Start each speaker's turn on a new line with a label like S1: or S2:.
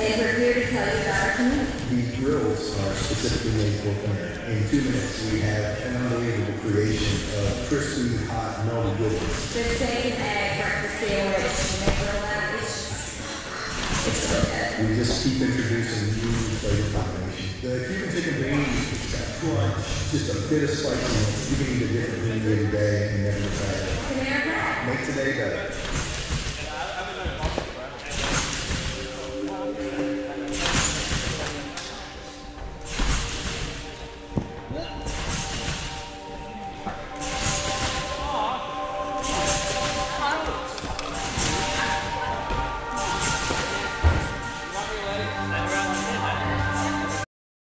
S1: And we're here to tell you about our community.
S2: These grills are specifically made for winter. In two minutes, we have an unbelievable creation of crispy, hot, melted goodness.
S1: The same egg breakfast sandwich, make a grill it's so good.
S2: We just keep introducing new flavor combinations. The Cuban chicken beans it's got crunch, just a bit of spiciness. You can eat a different thing every day and never get tired. Make today better.